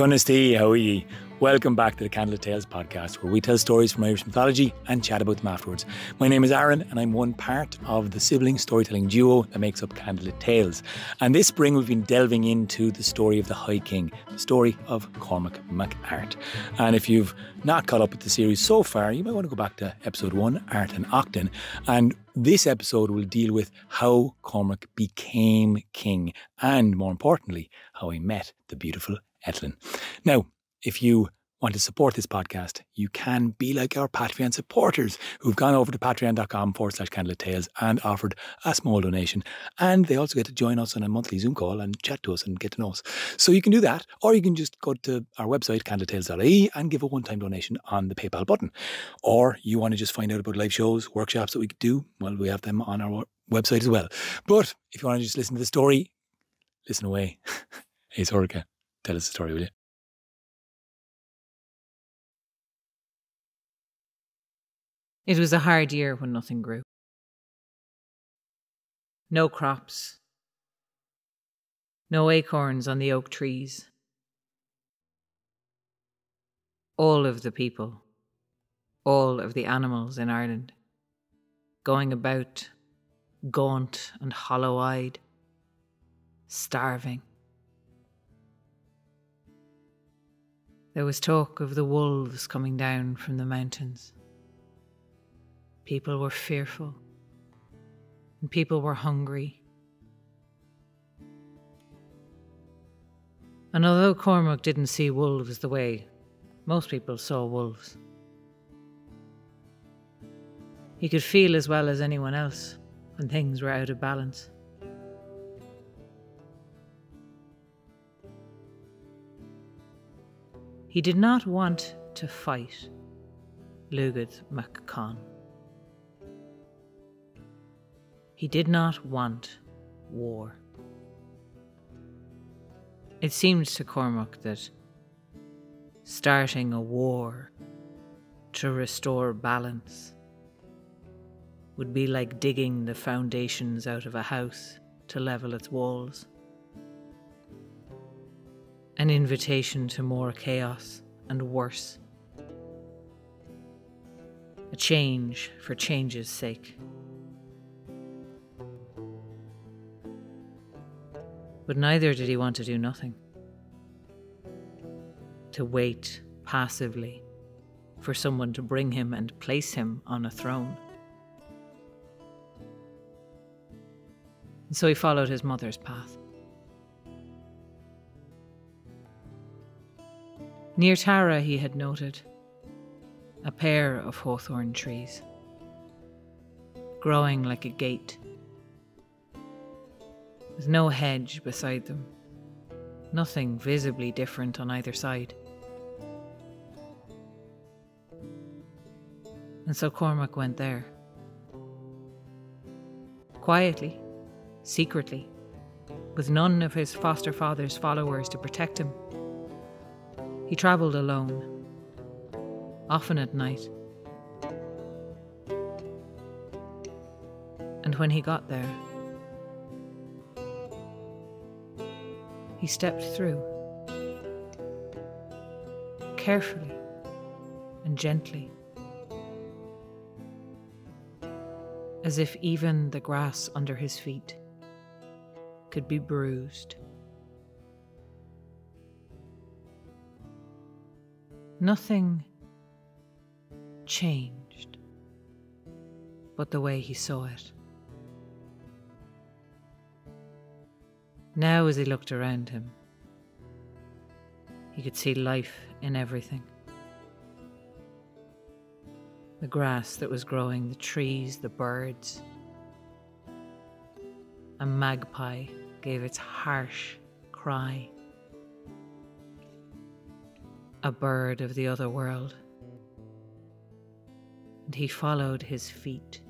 Cunnisty, how are ye? Welcome back to the Candlelit Tales podcast, where we tell stories from Irish mythology and chat about them afterwards. My name is Aaron, and I'm one part of the sibling storytelling duo that makes up Candlelit Tales. And this spring, we've been delving into the story of the High King, the story of Cormac Mac Airt. And if you've not caught up with the series so far, you might want to go back to episode one, Art and Achtan. And this episode will deal with how Cormac became king, and more importantly, how he met the beautiful Eithne. Now, if you want to support this podcast, you can be like our Patreon supporters who've gone over to patreon.com forward slash candlelit tales and offered a small donation. And they also get to join us on a monthly Zoom call and chat to us and get to know us. So you can do that, or you can just go to our website, candlelittales.ie, and give a one time donation on the PayPal button. Or you want to just find out about live shows, workshops that we do, well, we have them on our website as well. But if you want to just listen to the story, listen away. hey, Sorcha, tell us the story, will you? It was a hard year when nothing grew. No crops, no acorns on the oak trees. All of the people, all of the animals in Ireland, going about gaunt and hollow eyed, starving. There was talk of the wolves coming down from the mountains. People were fearful, and people were hungry. And although Cormac didn't see wolves the way most people saw wolves, he could feel as well as anyone else when things were out of balance. He did not want to fight Lugad MacCon. He did not want war. It seemed to Cormac that starting a war to restore balance would be like digging the foundations out of a house to level its walls. An invitation to more chaos and worse. A change for change's sake. But neither did he want to do nothing. To wait passively for someone to bring him and place him on a throne. And so he followed his mother's path. Near Tara, he had noted a pair of hawthorn trees, growing like a gate with no hedge beside them, nothing visibly different on either side. And so Cormac went there. Quietly, secretly, with none of his foster father's followers to protect him. He travelled alone, often at night. And when he got there, he stepped through, carefully and gently, as if even the grass under his feet could be bruised. Nothing changed but the way he saw it. Now, as he looked around him, he could see life in everything the grass that was growing, the trees, the birds. A magpie gave its harsh cry. A bird of the other world. And he followed his feet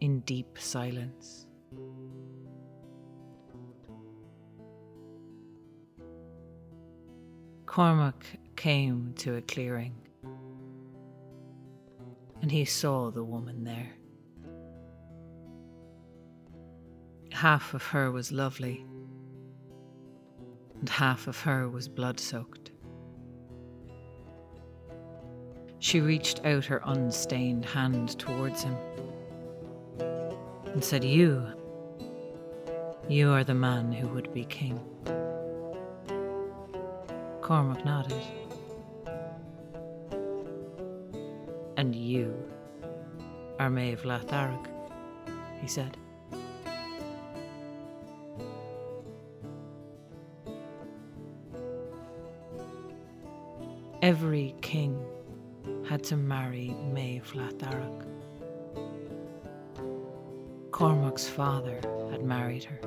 in deep silence. Cormac came to a clearing, and he saw the woman there. Half of her was lovely, and half of her was blood soaked. She reached out her unstained hand towards him and said, You, you are the man who would be king. Cormac nodded. And you are Maeve Lethderg, he said. Every king had to marry Maeve Lethderg. Cormac's father had married her.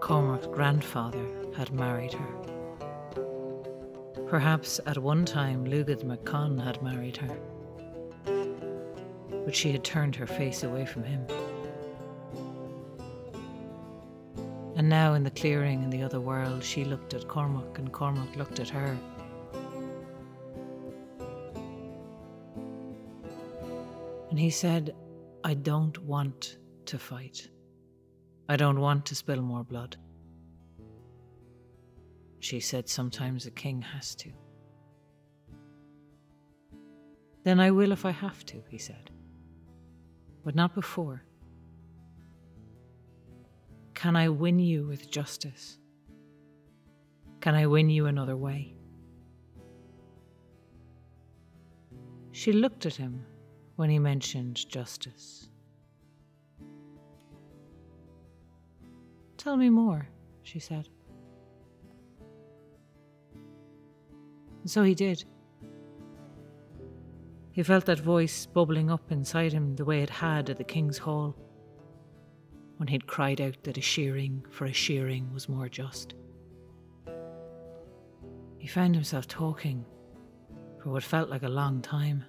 Cormac's grandfather had married her. Perhaps at one time Lugaid Mac Con had married her, but she had turned her face away from him. And now in the clearing in the other world, she looked at Cormac and Cormac looked at her. And he said, I don't want to fight. I don't want to spill more blood. She said, Sometimes a king has to. Then I will if I have to, he said. But not before. Can I win you with justice? Can I win you another way? She looked at him when he mentioned justice. Tell me more, she said. And so he did. He felt that voice bubbling up inside him the way it had at the King's Hall, when he'd cried out that a shearing for a shearing was more just. He found himself talking for what felt like a long time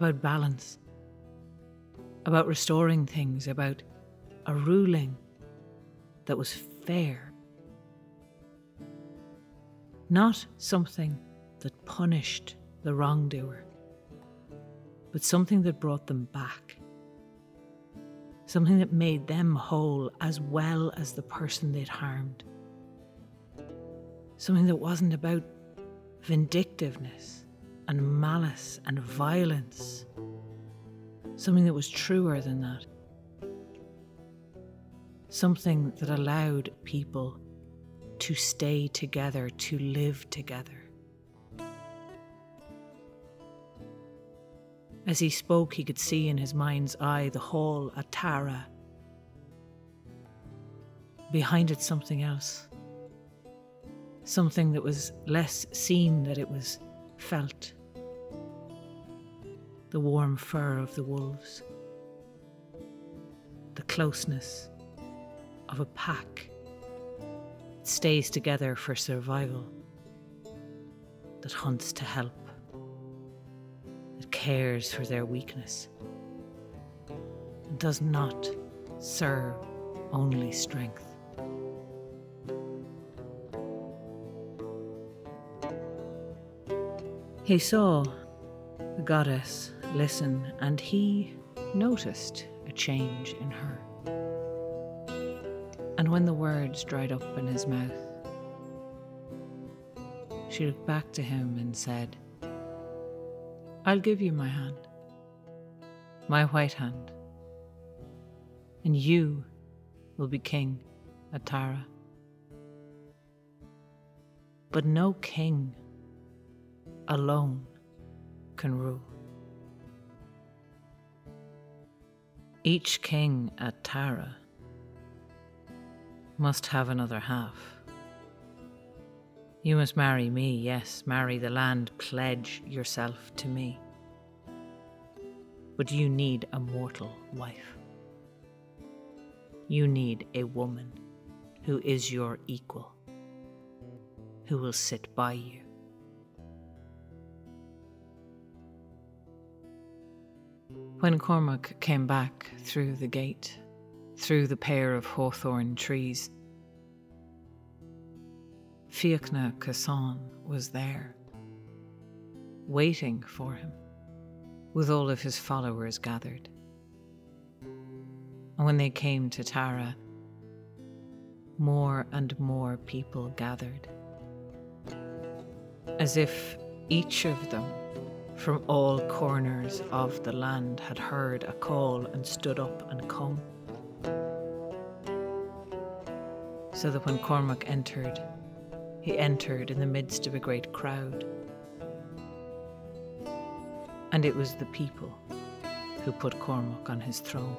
about balance, about restoring things, about a ruling that was fair. Not something that punished the wrongdoer, but something that brought them back. Something that made them whole as well as the person they'd harmed. Something that wasn't about vindictiveness and malice and violence. Something that was truer than that. Something that allowed people to stay together, to live together. As he spoke, he could see in his mind's eye the hall at Tara. Behind it, something else. Something that was less seen, that it was felt. The warm fur of the wolves. The closeness of a pack that stays together for survival, that hunts to help that cares for their weakness and does not serve only strength. He saw the goddess listen and he noticed a change in her. And when the words dried up in his mouth, she looked back to him and said, I'll give you my hand, my white hand, and you will be king at Tara. But no king alone can rule. Each king at Tara must have another half. You must marry me, yes, marry the land, pledge yourself to me. But you need a mortal wife. You need a woman who is your equal, who will sit by you. When Cormac came back through the gate, through the pair of hawthorn trees, Fiachna Cassan was there, waiting for him, with all of his followers gathered. And when they came to Tara, more and more people gathered, as if each of them from all corners of the land had heard a call and stood up and come. So that when Cormac entered, he entered in the midst of a great crowd. And it was the people who put Cormac on his throne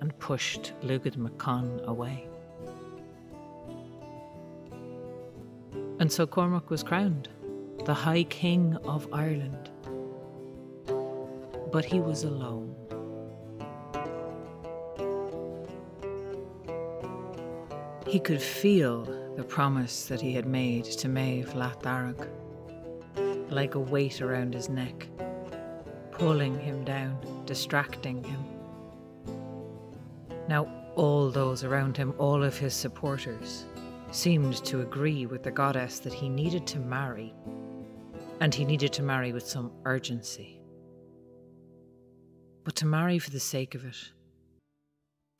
and pushed Lugaid Mac Con away. And so Cormac was crowned the High King of Ireland. But he was alone. He could feel the promise that he had made to Maeve Lethderg, like a weight around his neck, pulling him down, distracting him. Now, all those around him, all of his supporters, seemed to agree with the goddess that he needed to marry, and he needed to marry with some urgency. But to marry for the sake of it,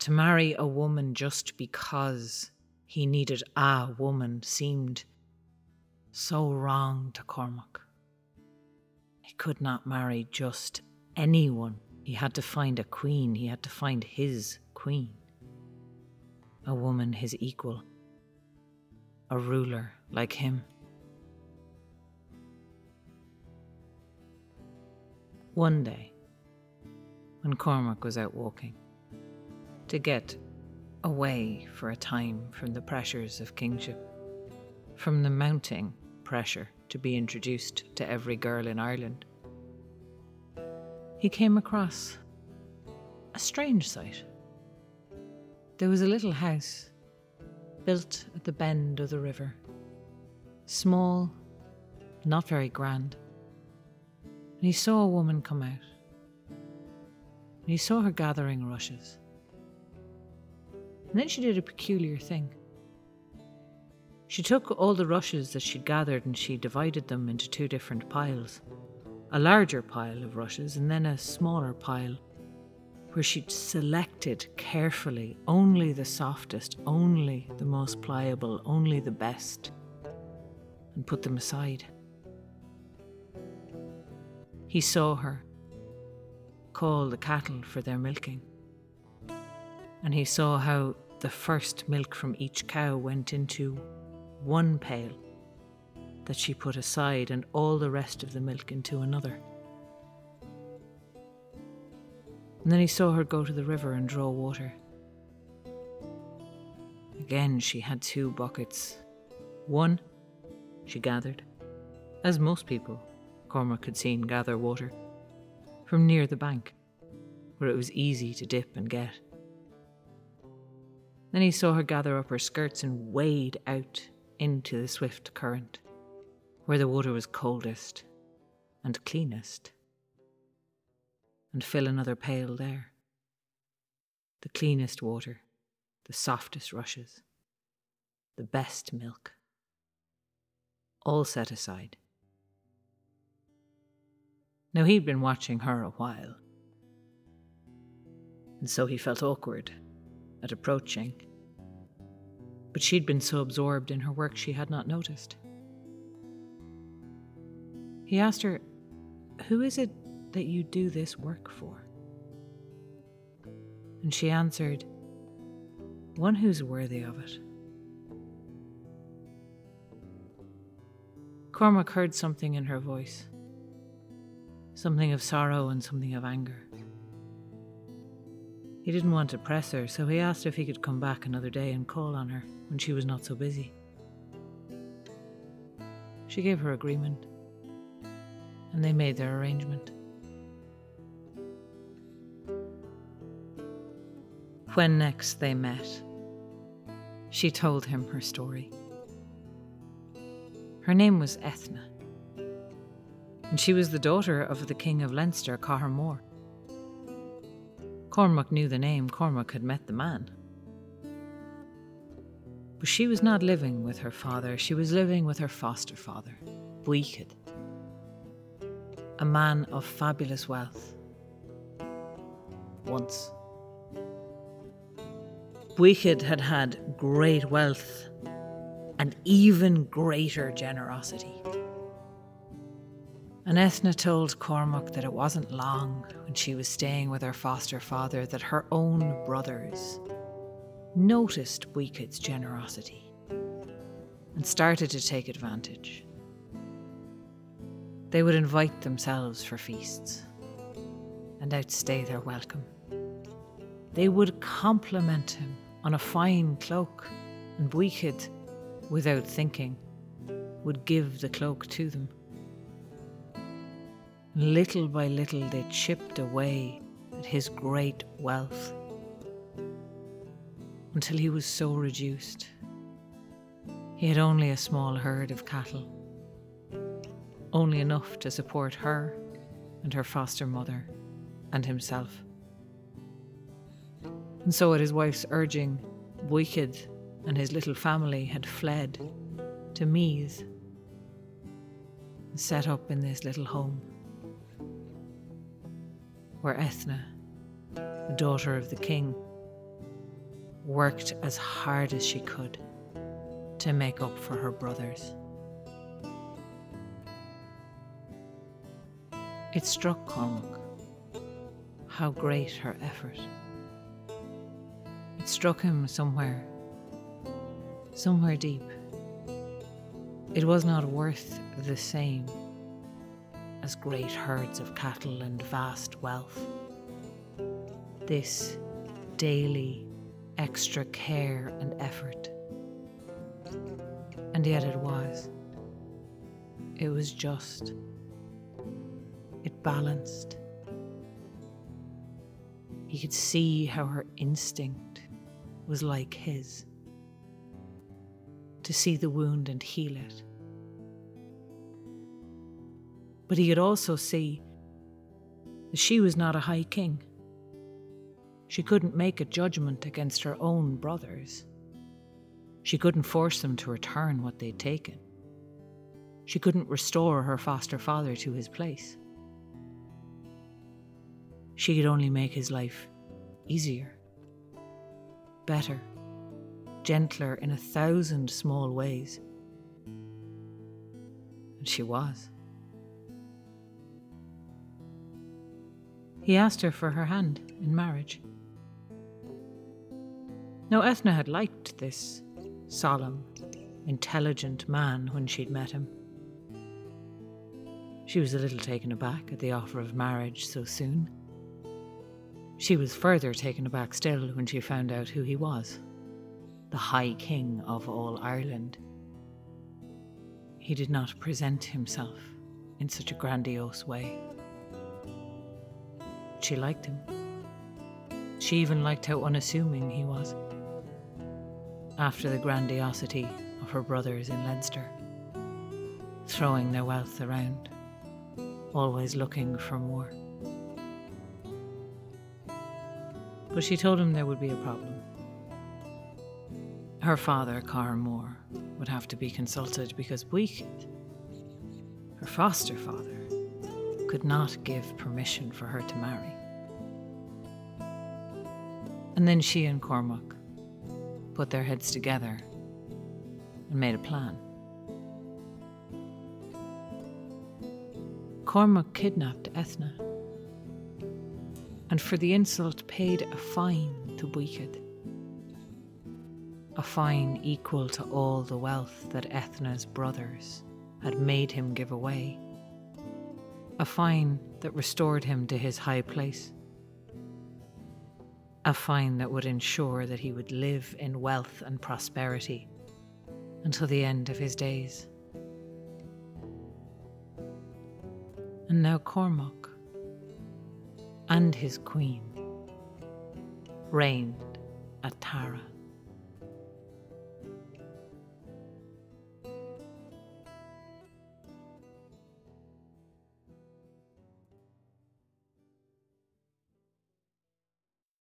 to marry a woman just because he needed a woman seemed so wrong to Cormac. He could not marry just anyone. He had to find a queen, he had to find his queen. A woman his equal a ruler like him. One day, when Cormac was out walking, to get away for a time from the pressures of kingship, from the mounting pressure to be introduced to every girl in Ireland, he came across a strange sight. There was a little house built at the bend of the river. Small, not very grand. And he saw a woman come out. And he saw her gathering rushes. And then she did a peculiar thing. She took all the rushes that she'd gathered and she divided them into two different piles a larger pile of rushes and then a smaller pile where she'd selected carefully only the softest, only the most pliable, only the best, and put them aside. He saw her call the cattle for their milking, and he saw how the first milk from each cow went into one pail that she put aside, and all the rest of the milk into another. and then he saw her go to the river and draw water. Again, she had two buckets. One, she gathered, as most people Cormac had seen gather water, from near the bank, where it was easy to dip and get. Then he saw her gather up her skirts and wade out into the swift current, where the water was coldest and cleanest and fill another pail there. The cleanest water, the softest rushes, the best milk, all set aside. Now he'd been watching her a while, and so he felt awkward at approaching. But she'd been so absorbed in her work she had not noticed. He asked her, Who is it that you do this work for? And she answered, One who's worthy of it. Cormac heard something in her voice something of sorrow and something of anger. He didn't want to press her, so he asked if he could come back another day and call on her when she was not so busy. She gave her agreement, and they made their arrangement. When next they met, she told him her story. Her name was Eithne, and she was the daughter of the King of Leinster, Cahir Cathermole. Cormac knew the name, Cormac had met the man. But she was not living with her father, she was living with her foster father, Buichead, a man of fabulous wealth. Once Buichead had had great wealth and even greater generosity. And Eithne told Cormac that it wasn't long when she was staying with her foster father that her own brothers noticed Buichead's generosity and started to take advantage. They would invite themselves for feasts and outstay their welcome. They would compliment him on a fine cloak, and Buichead, without thinking, would give the cloak to them. Little by little, they chipped away at his great wealth until he was so reduced. He had only a small herd of cattle, only enough to support her and her foster mother and himself. And so, at his wife's urging, Buichead and his little family had fled to Meath and set up in this little home where Eithne, the daughter of the king, worked as hard as she could to make up for her brothers. It struck Cormac how great her effort. It struck him somewhere, somewhere deep. It was not worth the same as great herds of cattle and vast wealth. This daily extra care and effort. And yet it was. It was just. It balanced. He could see how her instinct was like his to see the wound and heal it but he could also see that she was not a high king. She couldn't make a judgment against her own brothers. She couldn't force them to return what they'd taken. She couldn't restore her foster father to his place. She could only make his life easier, better, gentler in a thousand small ways. And she was. He asked her for her hand in marriage. Now, Eithne had liked this solemn, intelligent man when she'd met him. She was a little taken aback at the offer of marriage so soon. She was further taken aback still when she found out who he was the High King of all Ireland. He did not present himself in such a grandiose way. She liked him. She even liked how unassuming he was. After the grandiosity of her brothers in Leinster, throwing their wealth around, always looking for more. But she told him there would be a problem. Her father, Carr Moore, would have to be consulted because Buichead, her foster father, could not give permission for her to marry. And then she and Cormac put their heads together and made a plan. Cormac kidnapped Eithne and for the insult paid a fine to Buichead. A fine equal to all the wealth that Eithne's brothers had made him give away a fine that restored him to his high place. A fine that would ensure that he would live in wealth and prosperity until the end of his days. And now Cormac and his queen reigned at Tara.